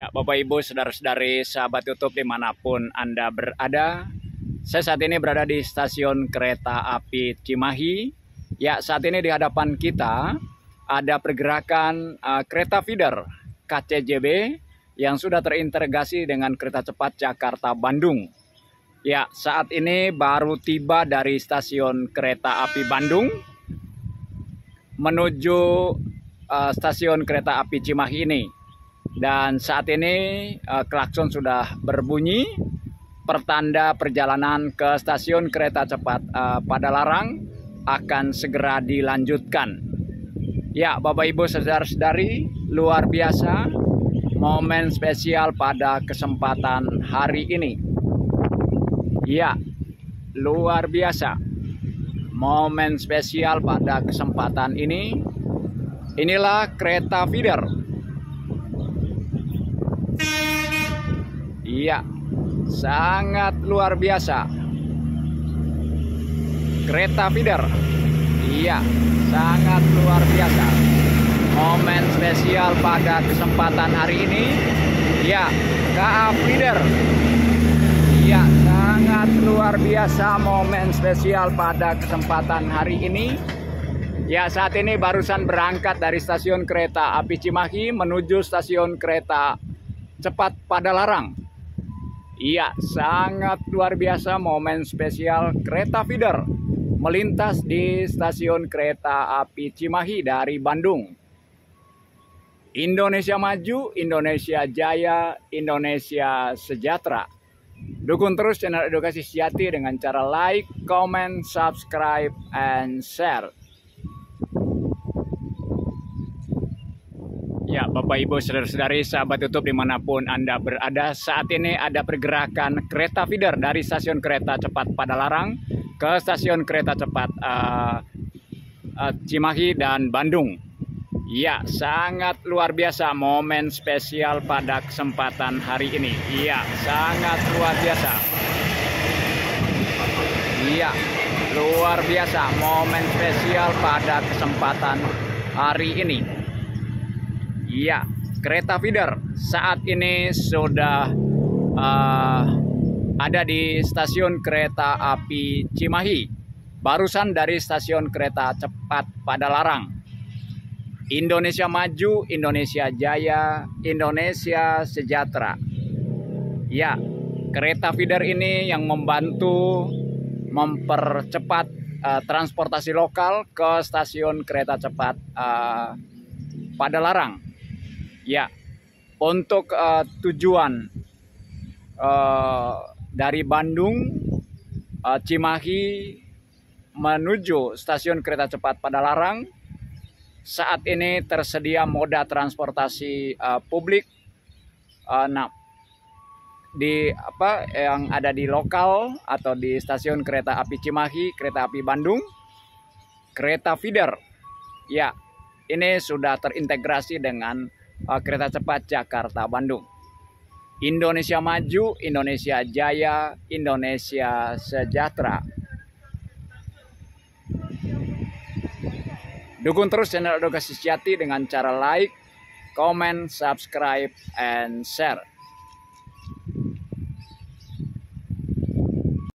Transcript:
Ya, Bapak Ibu, saudara-saudari, sahabat YouTube di mana pun Anda berada. Saya saat ini berada di stasiun kereta api Cimahi. Ya, saat ini di hadapan kita ada pergerakan uh, kereta feeder KCJB yang sudah terintegrasi dengan kereta cepat Jakarta-Bandung. Ya, saat ini baru tiba dari stasiun kereta api Bandung menuju uh, stasiun kereta api Cimahi ini. Dan saat ini uh, klakson sudah berbunyi pertanda perjalanan ke stasiun kereta cepat uh, Padalarang akan segera dilanjutkan. Ya, Bapak Ibu saudara-saudari, luar biasa momen spesial pada kesempatan hari ini. Ya, luar biasa momen spesial pada kesempatan ini. Inilah kereta feeder Iya, sangat luar biasa. Kereta feeder. Iya, sangat luar biasa. Momen spesial pada kesempatan hari ini. Ya, KA feeder. Iya, sangat luar biasa momen spesial pada kesempatan hari ini. Ya, saat ini barusan berangkat dari stasiun kereta api Cimahi menuju stasiun kereta cepat pada Larang. Iya, sangat luar biasa momen spesial kereta feeder melintas di stasiun kereta api Cimahi dari Bandung. Indonesia maju, Indonesia jaya, Indonesia sejahtera. Dukung terus channel Edukasi Sejati dengan cara like, comment, subscribe, and share. Ya, Bapak Ibu, saudara-saudari, sahabat YouTube di mana pun Anda berada, saat ini ada pergerakan kereta feeder dari stasiun kereta cepat Padalarang ke stasiun kereta cepat uh, uh, Cimahi dan Bandung. Ya, sangat luar biasa momen spesial pada kesempatan hari ini. Iya, sangat luar biasa. Iya, luar biasa momen spesial pada kesempatan hari ini. Iya, kereta feeder saat ini sudah uh, ada di stasiun kereta api Cimahi. Barusan dari stasiun kereta cepat Padalarang. Indonesia maju, Indonesia jaya, Indonesia sejahtera. Ya, kereta feeder ini yang membantu mempercepat uh, transportasi lokal ke stasiun kereta cepat uh, Padalarang. Ya, untuk uh, tujuan uh, dari Bandung, uh, Cimahi menuju stasiun kereta cepat Padalarang, saat ini tersedia moda transportasi uh, publik. Uh, nah, di apa yang ada di lokal atau di stasiun kereta api Cimahi, kereta api Bandung, kereta feeder. Ya, ini sudah terintegrasi dengan kereta cepat Jakarta Bandung. Indonesia maju, Indonesia jaya, Indonesia sejahtera. Dukung terus channel Edukasi Sejati dengan cara like, comment, subscribe, and share.